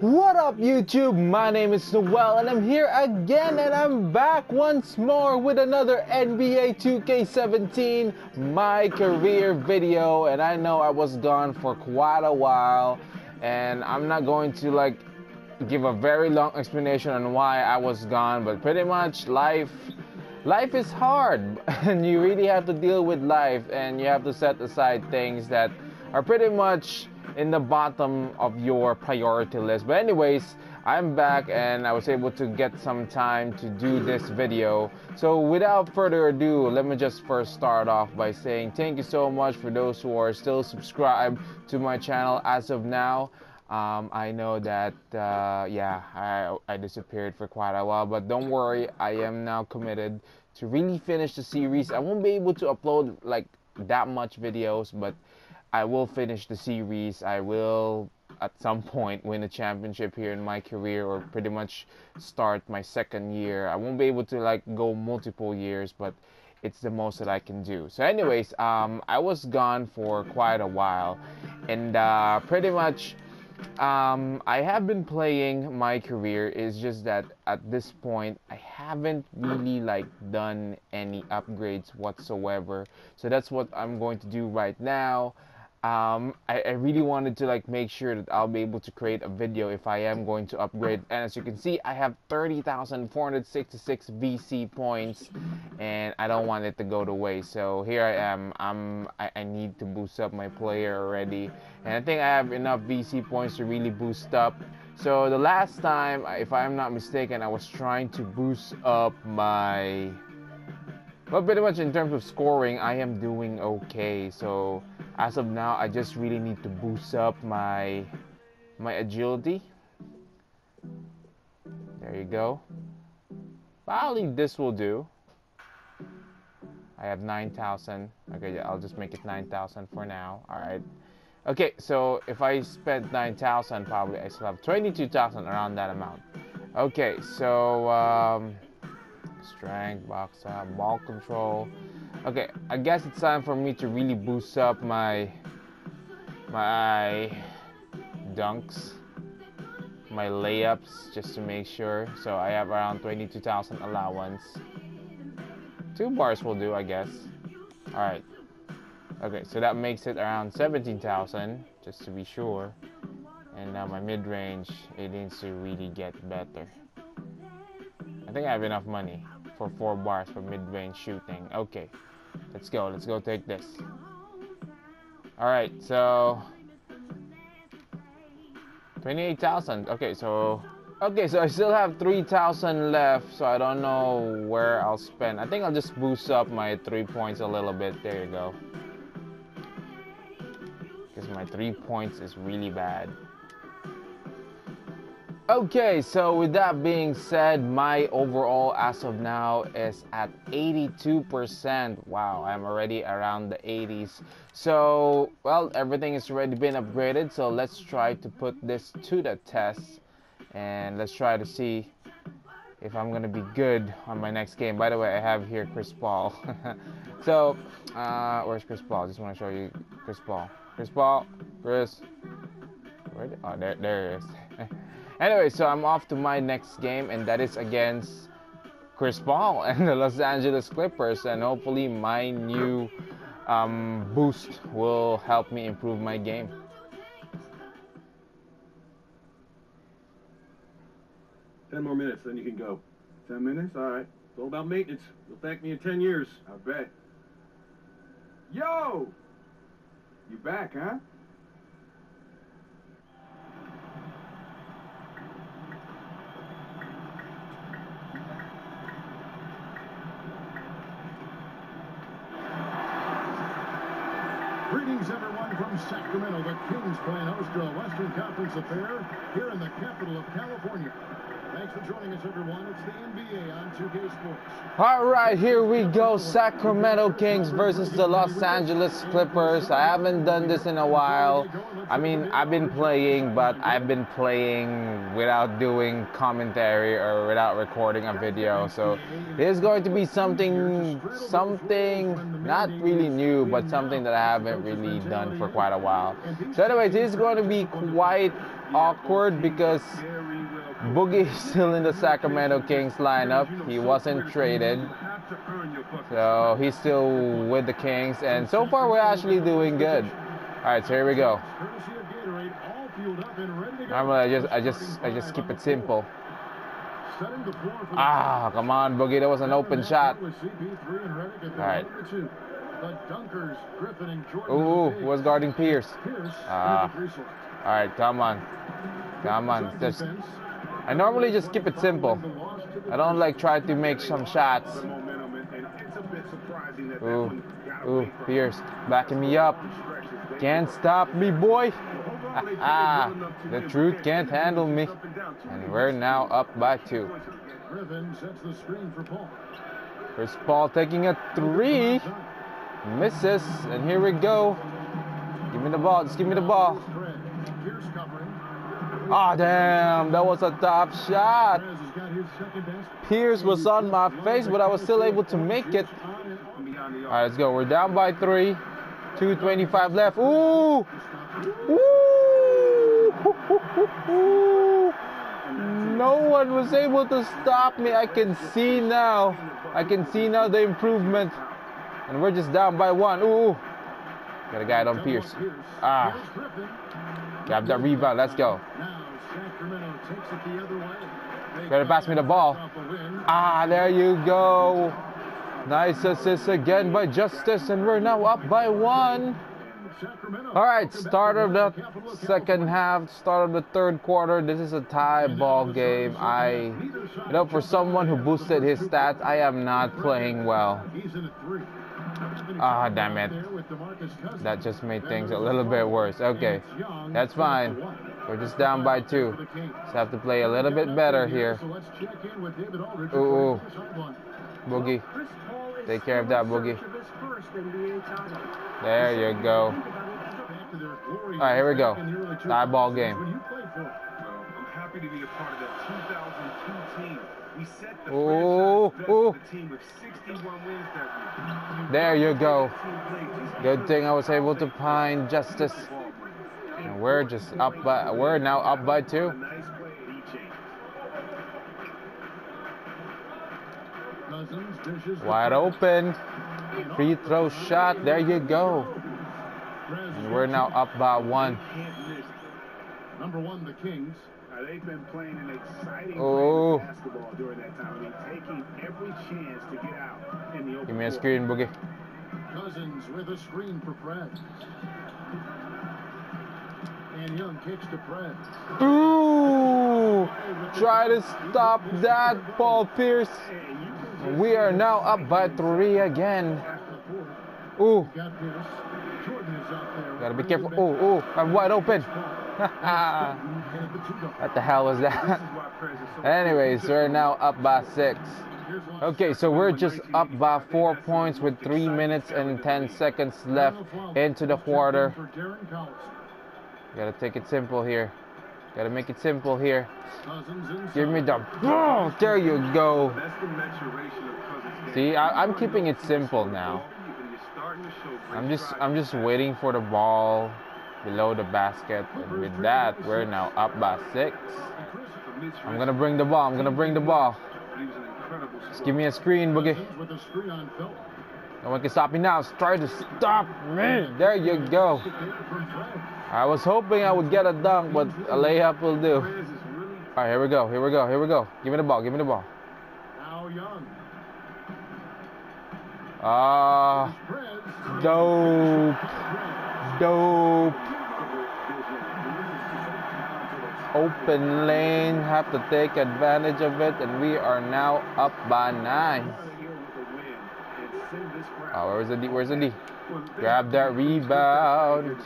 What up YouTube? My name is Noel and I'm here again and I'm back once more with another NBA 2K17 My Career video and I know I was gone for quite a while and I'm not going to like give a very long explanation on why I was gone but pretty much life life is hard and you really have to deal with life and you have to set aside things that are pretty much in the bottom of your priority list. But anyways, I'm back and I was able to get some time to do this video. So without further ado, let me just first start off by saying thank you so much for those who are still subscribed to my channel as of now. Um, I know that, uh, yeah, I, I disappeared for quite a while, but don't worry, I am now committed to really finish the series. I won't be able to upload like that much videos, but I will finish the series. I will at some point win a championship here in my career or pretty much start my second year. I won't be able to like go multiple years, but it's the most that I can do. So anyways, um, I was gone for quite a while and uh, pretty much um, I have been playing my career. It's just that at this point, I haven't really like done any upgrades whatsoever. So that's what I'm going to do right now um, I, I, really wanted to like make sure that I'll be able to create a video if I am going to upgrade. And as you can see I have 30,466 VC points and I don't want it to go to waste. So here I am. I'm I, I need to boost up my player already. And I think I have enough VC points to really boost up. So the last time if I'm not mistaken I was trying to boost up my but pretty much in terms of scoring I am doing okay. So as of now I just really need to boost up my my agility. There you go. Probably this will do. I have 9,000 okay I'll just make it 9,000 for now. Alright okay so if I spent 9,000 probably I still have 22,000 around that amount. Okay so um, strength box out ball control Okay, I guess it's time for me to really boost up my my dunks, my layups, just to make sure. So I have around 22,000 allowance. Two bars will do, I guess. All right. Okay, so that makes it around 17,000, just to be sure. And now my mid-range, it needs to really get better. I think I have enough money for four bars for mid-range shooting. Okay. Let's go. Let's go take this. Alright, so... 28,000. Okay, so... Okay, so I still have 3,000 left, so I don't know where I'll spend. I think I'll just boost up my three points a little bit. There you go. Because my three points is really bad. Okay, so with that being said, my overall as of now is at 82%. Wow, I'm already around the 80s. So, well, everything has already been upgraded. So let's try to put this to the test. And let's try to see if I'm going to be good on my next game. By the way, I have here Chris Paul. so, uh, where's Chris Paul? Just want to show you Chris Paul. Chris Paul, Chris. Where? oh, there, there it is. Anyway, so I'm off to my next game, and that is against Chris Paul and the Los Angeles Clippers, and hopefully my new um, boost will help me improve my game. Ten more minutes, then you can go. Ten minutes? All right. It's all about maintenance. You'll thank me in ten years. I bet. Yo! You back, huh? Sacramento. The Kings play host to a Western Conference affair here in the capital of California. Thanks for joining us, everyone. It's the NBA on 2K Sports. All right, here we go. Sacramento Kings versus the Los Angeles Clippers. I haven't done this in a while. I mean, I've been playing, but I've been playing without doing commentary or without recording a video. So is going to be something, something not really new, but something that I haven't really done for quite quite a while. So, anyways, this is going to be quite awkward because Boogie is still in the Sacramento Kings lineup. He wasn't traded. So he's still with the Kings, and so far we're actually doing good. All right, so here we go. Normally, I just, I just, I just keep it simple. Ah, come on, Boogie. That was an open shot. All right. Ooh, was guarding Pierce? Ah. All right, come on, come on. Just, I normally just keep it simple. I don't like try to make some shots. Ooh, ooh, Pierce, backing me up. Can't stop me, boy. Ah, the truth can't handle me. And we're now up by two. Here's Paul taking a three. Misses, and here we go. Give me the ball, just give me the ball. Ah, damn, that was a top shot. Pierce was on my face, but I was still able to make it. All right, let's go. We're down by three. 225 left. Ooh! Ooh! No one was able to stop me. I can see now. I can see now the improvement. And we're just down by one. Ooh! Got a guy on Pierce. Ah, grab that rebound. Let's go. Sacramento takes it the other way. They Better pass me the ball. off a win. Ah, there you go. Nice assist again by Justice, and we're now up by one. All right, start of the second half, start of the third quarter. This is a tie ball game. I, you know, for someone who boosted his stats, I am not playing well. Ah, damn it. There with DeMarcus Cousins. That just made things a little bit worse. Okay, that's fine. We're just down by two. Just have to play a little bit better here. Ooh. Boogie, Take care of that, Boogie. there you go. All right, here we go. Tie ball game. when you played for them. Well, I'm happy to be a part of that 2002 team. We set the Ooh, ooh. with a team with 61 wins that week. There you go. Good thing I was able to find Justice. And we're just up by, we're now up by two. a nice play. He changed. Cousins Wide open. Free throw shot. There you go. And we're now up by one. Number one, the Kings. They've been playing an exciting Oh. basketball during that time. I mean, taking every chance to get out in the open Give me a screen, Boogie. Cousins with a screen for Fred. And Young kicks to. Ooh! Try to stop that, Paul Pierce. We are now up by three again. Ooh, gotta be careful. Ooh, ooh, I'm wide open. What the hell was that? Anyways, we're now up by six. Okay, so we're just up by four points with three minutes and 10 seconds left into the quarter. Gotta take it simple here. Gotta make it simple here. Give me the. Oh, there you go. See, I, I'm keeping it simple now. I'm just. I'm just waiting for the ball below the basket, and with that, we're now up by six. I'm gonna bring the ball. I'm gonna bring the ball. Just give me a screen, Boogie. No one can stop me now. Try to stop me. There you go. I was hoping I would get a dunk, but a layup will do. All right, here we go. Here we go. Here we go. Give me the ball. Give me the ball. Now Young. Ah, Perez. dope, dope. Open lane. Have to take advantage of it, and we are now up by nine. Oh, where's the D? Where's the D? Grab that rebound.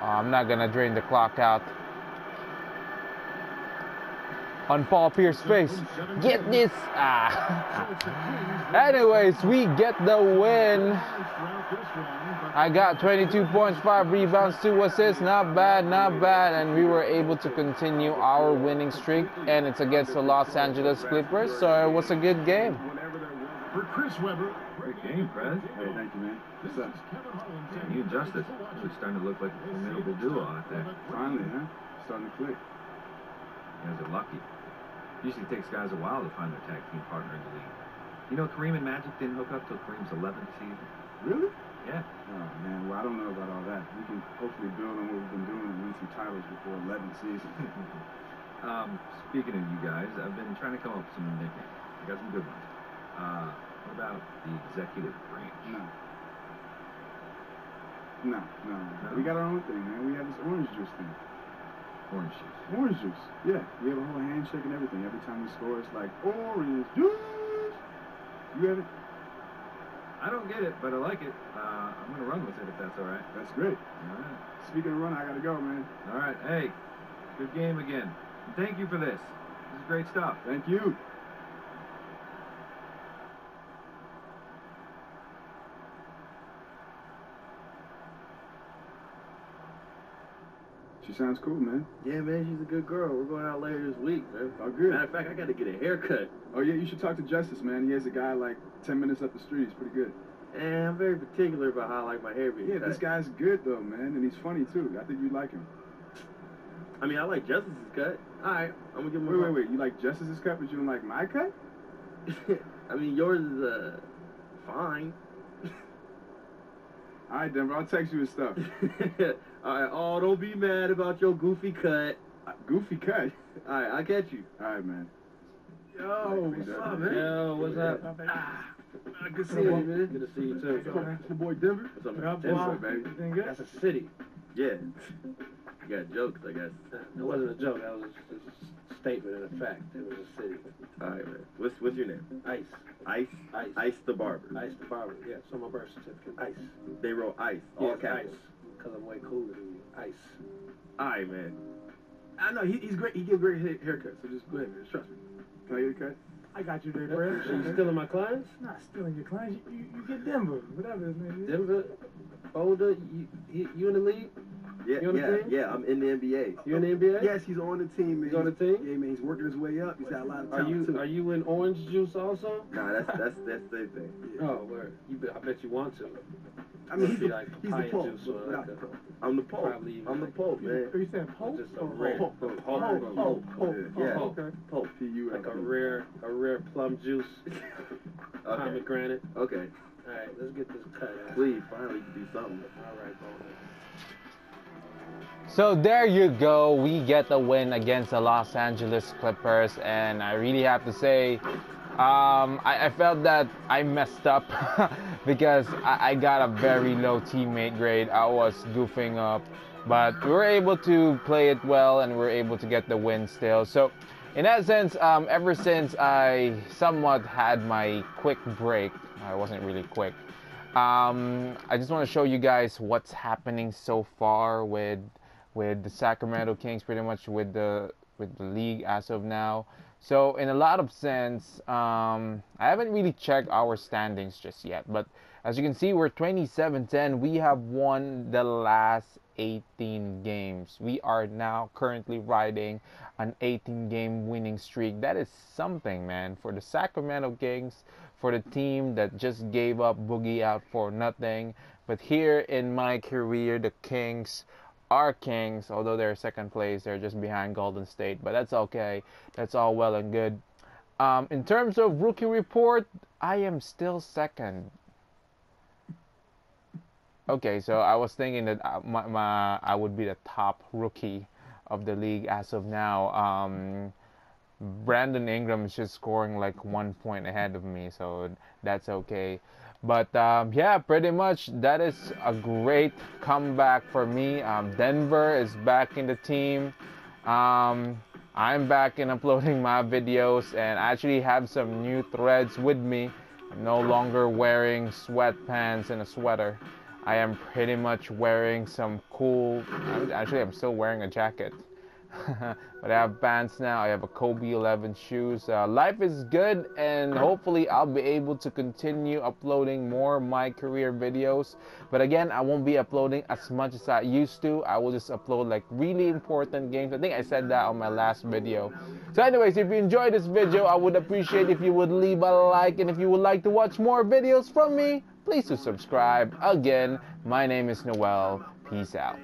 Oh, I'm not gonna drain the clock out. On Paul Pierce's face. Get this. Ah. Anyways, we get the win. I got 22 points, 5 rebounds, 2 assists. Not bad, not bad. And we were able to continue our winning streak. And it's against the Los Angeles Clippers. So it was a good game. For Chris Webber, Great game, Prez. Hey, thank you, man. What's up? is Kevin Holland. Yeah, you and Justice really starting to look like a formidable duo out there. Finally, huh? Starting to click. You guys are lucky. Usually takes guys a while to find their tag team partner in the league. You know, Kareem and Magic didn't hook up till Kareem's 11th season. Really? Yeah. Oh, man. Well, I don't know about all that. We can hopefully build on what we've been doing and win some titles before 11 season. um, speaking of you guys, I've been trying to come up with some nicknames. I got some good ones. Uh, what about the executive branch? No. No, no. We got our own thing, man. We have this orange juice thing. Orange juice. Orange juice. Yeah. We have a whole handshake and everything. Every time we score, it's like orange juice. You have it? I don't get it, but I like it. Uh, I'm gonna run with it if that's all right. That's great. All right. Speaking of run, I gotta go, man. All right. Hey, good game again. And thank you for this. This is great stuff. Thank you. She sounds cool, man. Yeah, man, she's a good girl. We're going out later this week, man. Oh, good. Matter of fact, I got to get a haircut. Oh, yeah, you should talk to Justice, man. He has a guy like 10 minutes up the street. He's pretty good. And I'm very particular about how I like my hair being Yeah, cut. this guy's good, though, man. And he's funny, too. I think you'd like him. I mean, I like Justice's cut. All right, I'm gonna give him. Wait, a wait, wait. You like Justice's cut, but you don't like my cut? I mean, yours is uh fine. All right, Denver. I'll text you his stuff. All right. Oh, don't be mad about your goofy cut. Uh, Goofy cut. All right, I'll catch you. All right, man. Yo, what's up, man? Yo, what's up? Ah, good to see you, man. Good to see you too. It's the boy Denver. What's up, What's man? up, baby? That's a city. Yeah. You got jokes, I guess. It wasn't a joke. That was a statement and a fact. It was a city. All right, man. What's what's your name? Ice. Ice. Ice. Ice the barber. Ice the barber. Yeah, it's on my birth certificate. Ice. They wrote ice. All it's caps. ice. Because I'm way cooler than you. Ice. All right, man. I know he, he's great. He gives great ha- haircuts. So just go ahead, man. Trust me. Can I get a cut? I got you there, You Fred. stealing my clients? Not stealing your clients. You, you, you get Denver, whatever his name is. Denver, older, you, you, you in the league? Yeah, You on the yeah, team? yeah. I'm in the NBA. You in the NBA? Yes, he's on the team, man. He's on the team? Yeah, man. He's working his way up. He's got a lot of Are you too. are you in orange juice also? Nah, that's that's that's the thing. Oh, where? You bet, I bet you want to. I mean, he's Be the, like he's the Pope. juice like I'm the Pope. I'm the Pope, man. Are you saying Pope? Just a rare Pope. Pope. Oh, Pope. Pope. Yeah. Okay. Pope. Like a rare a rare plum juice, Okay. pomegranate. Okay. All right, let's get this cut out. Please, finally, do something. All right, Bowman. So there you go. We get the win against the Los Angeles Clippers, and I really have to say, um, I, I felt that I messed up because I, I got a very low teammate grade. I was goofing up, but we were able to play it well, and we were able to get the win still. So. In that sense, um, ever since I somewhat had my quick break, I wasn't really quick, um, I just want to show you guys what's happening so far with with the Sacramento Kings, pretty much with the with the league as of now. So in a lot of sense, um, I haven't really checked our standings just yet, but as you can see, we're 27-10. We have won the last 18 games. We are now currently riding an 18 game winning streak. That is something, man, for the Sacramento Kings, for the team that just gave up Boogie out for nothing. But here in my career, the Kings are Kings, although they're second place, they're just behind Golden State, but that's okay. That's all well and good. Um, in terms of rookie report, I am still second. Okay, so I was thinking that uh, my, my I would be the top rookie of the league as of now. Um, Brandon Ingram is just scoring like one point ahead of me, so that's okay. But um, yeah, pretty much that is a great comeback for me. Um, Denver is back in the team. Um, I'm back in uploading my videos and I actually have some new threads with me. I'm no longer wearing sweatpants and a sweater. I am pretty much wearing some cool. Actually, I'm still wearing a jacket. but I have bands now. I have a Kobe 11 shoes. Uh, life is good, and hopefully I'll be able to continue uploading more my career videos. But again, I won't be uploading as much as I used to. I will just upload like really important games. I think I said that on my last video. So, anyways, if you enjoyed this video, I would appreciate if you would leave a like, and if you would like to watch more videos from me, please do subscribe. Again, my name is Noel. Peace out.